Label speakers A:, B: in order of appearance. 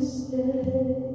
A: stay.